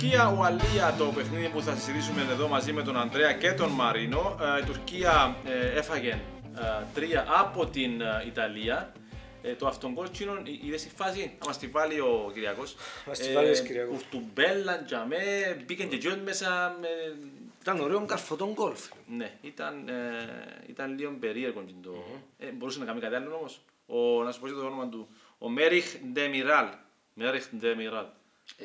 Τουρκία-Ουαλία το παιχνίδι που θα συζητήσουμε εδώ μαζί με τον Ανδρέα και τον Μαρίνο. Ε, η Τουρκία ε, έφαγε ε, τρία από την ε, Ιταλία. Ε, το αυτογκόλτσινο είδες στη φάση, να μας τη βάλει ο Κυριακός. Μας τη βάλει ο Κυριακός. Κουρτουμπέλα, τζαμέ, μπήκαν και τζιόν μέσα. Με... Ήταν ωραίο καρφωτόν γκολφ. Ναι, ήταν, ε, ήταν λίγο περίεργο και το... Ε, μπορούσε να κάνει κάτι άλλο όμως; Ο, να σου πω και το όνομα του. Ο Μέριχ Ντεμιράλ. Μέριχ Ντεμιράλ.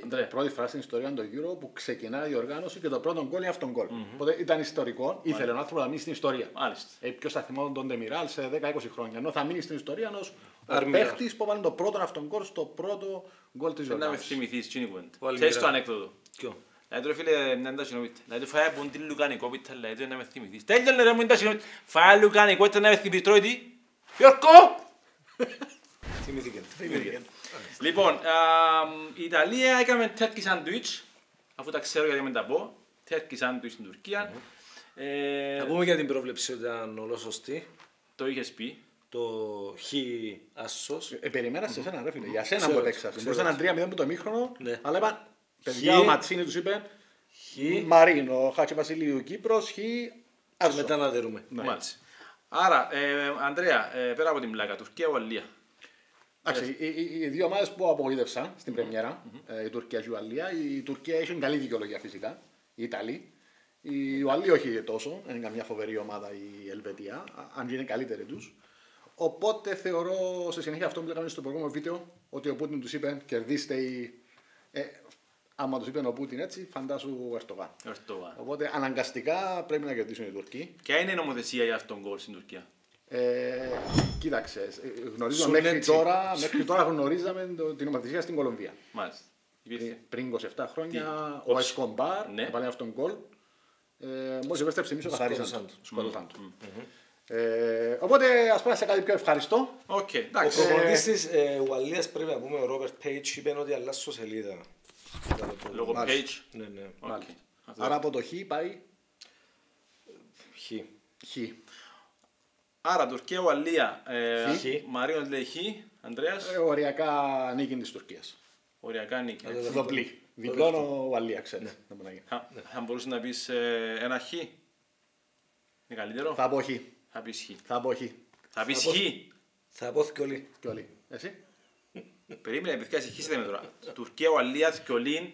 Αντρέα, πρώτη φορά στην ιστορία του Euro που ξεκινάει η οργάνωση και το πρώτο γκολ είναι αυτόν γκολ. Οπότε ήταν ιστορικό, ήθελε ο άνθρωπος να μείνει στην ιστορία. Μάλιστα. Ε, Ποιος θα θυμόταν τον Ντεμιράλ σε 10-20 χρόνια. Ενώ θα μείνει στην ιστορία ενός Αρμυρά. παίχτης που έβαλε το πρώτο αυτόν γκολ στο πρώτο γκολ της Να με οργάνωση. θυμηθείς, τι είναι η κουβέντα. Ο Ξέρεις Αλμυρά. το ανέκδοτο; Ποιο; Δηλαδή τώρα φίλε, να είναι τα συνομίτια. Δηλαδή φάει από την λουκανικό πίτα, δηλαδή να με θυμηθείς. Τέλειωνε ρε μου είναι τα συνομίτια. Φάει λουκανικό, ήταν να με θυμηθείς, τρώει τι; Γιώργο! Θυμήθηκε. Λοιπόν, α, η Ιταλία έκαμε τέρκι σάντουιτς, αφού τα ξέρω γιατί με τα πω. Τέρκι σάντουιτς στην Τουρκία. Ε, Να πούμε για την πρόβλεψη ότι ήταν όλο σωστή. Το είχες πει. Το χ άσος. Ε, περιμένα σε σένα, ρε φίλε. Για σένα Ξέρω, που έπαιξα. ξέρω. Μπορούσε να είναι 3-0 που το μήχρονο, Ναι. αλλά είπαν. Παιδιά, Χ. ο Ματσίνη τους είπε. Χ. Μαρίνο, Χάτσι Βασιλείου Κύπρος, Χ. Και Άσος. μετά να δερούμε. Μάλιστα. Άρα, ε, Ανδρέα, ε, πέρα από την πλάκα, Τουρκία-Ουαλία. Εντάξει, οι, οι, οι δύο ομάδες που απογοήτευσαν στην πρεμιέρα, ε, η Τουρκία και η Ουαλία, η Τουρκία έχει καλή δικαιολογία φυσικά, η Ιταλή. Η Ουαλία όχι τόσο, δεν είναι καμιά φοβερή ομάδα η Ελβετία, α- αν και είναι καλύτερη τους. Οπότε θεωρώ σε συνέχεια αυτό που λέγαμε στο προηγούμενο βίντεο, ότι ο Πούτιν τους είπε κερδίστε οι. Ε, άμα τους είπε ο Πούτιν έτσι, φαντάσου ο Ερτογάν. Ερτογάν. Οπότε αναγκαστικά πρέπει να κερδίσουν οι Τουρκοί. Ποια είναι η νομοθεσία για αυτόν τον γκολ στην Τουρκία; Ε, κοίταξε, ε, γνωρίζω Σου μέχρι λέτσι. τώρα, μέχρι τώρα γνωρίζαμε το, την νομοθεσία στην Κολομβία. Μάλιστα. Υπήρχε. Πριν 27 χρόνια Τι, ο ο Εσκομπάρ Ναι. έβαλε αυτόν τον γκολ. Ε, Μόλις επέστρεψε πίσω καθαρίσαν Σκότωσαν τον. τον. Σκότωσαν τον. Ε, οπότε ας πάμε σε κάτι πιο ευχαριστώ. Οκ, Ο εντάξει. προπονητής της ε, Ουαλίας πρέπει να πούμε, ο Ρόμπερτ Πέιτς, είπε ότι αλλάσω σελίδα. Ήταν το- Λόγω Μάλιστα. page. Ναι, ναι. Οκ. Μάλιστα. Αυτό. Άρα από το Χ πάει Χ. Χ. Άρα, Τουρκία-Ουαλία. Ε, Χ. Μαρίνος λέει Χ. Ανδρέας. Ε, οριακά νίκη της Τουρκίας. Οριακά νίκη. Ε, Δοπλή. Διπλό Ουαλία, ξέρεις. να μπορεί να γίνει. Θα, θα μπορούσες να πεις ε, ένα Χ; Είναι καλύτερο; Θα πω Χ. Θα πεις Χ. Θα πω Χ. Θα πεις πω- Χ. Θα πω και όλοι. Και όλοι. Εσύ; Περίμενε, παιδιά, συγχύσετε με τώρα. Τουρκία-Ουαλία, Θκιολίν.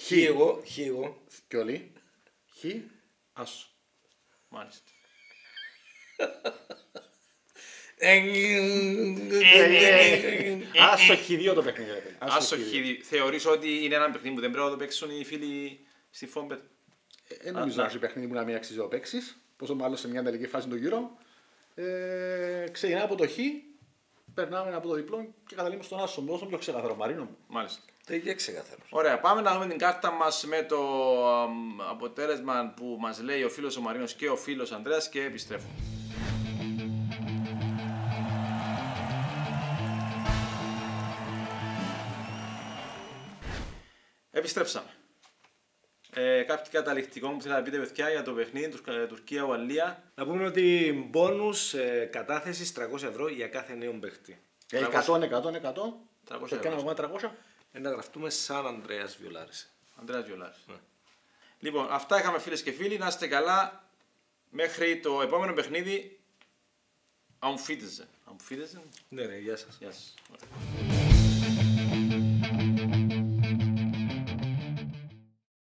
Χ εγώ, χ εγώ. Και όλοι. Χ. Άσο. Μάλιστα. Άσο Χ2 το παιχνίδι. ρε παιδί. Άσο Χ2. Χ. Θεωρείς ότι είναι ένα παιχνίδι που δεν πρέπει να το παίξουν οι φίλοι στη Φόμπετ. Δεν νομίζω να έχει παιχνίδι που να μην αξίζει να παίξει. Πόσο μάλλον σε μια τελική φάση του γύρω. Ε, ξεκινάμε από το Χ, περνάμε από το διπλό και καταλήγουμε στον Άσο. Όσο πιο ξεκαθαρό, Μαρίνο μου. Μάλιστα. Δεν είναι ξεκάθαρο. Ωραία, πάμε να δούμε την κάρτα μας με το αμ, αποτέλεσμα που μας λέει ο φίλος ο Μαρίνος και ο φίλος Ανδρέας και επιστρέφουμε. Επιστρέψαμε. Ε, κάτι καταληκτικό που θέλετε να πείτε παιδιά για το παιχνίδι Τουρκ- Τουρκία-Ουαλία. Να πούμε ότι μπόνους ε, κατάθεσης 300 ευρώ για κάθε νέο παίχτη. Ε, 100, 100, 100. 300 Και κάναμε 300. Ε, να γραφτούμε σαν Ανδρέας Βιολάρης. Αντρέας Βιολάρης. Λοιπόν, αυτά είχαμε φίλες και φίλοι. Να είστε καλά. Μέχρι το επόμενο παιχνίδι. Auf Wiedersehen. Auf Wiedersehen. Ναι, ρε, γεια σας. Γεια σας. Ωραία.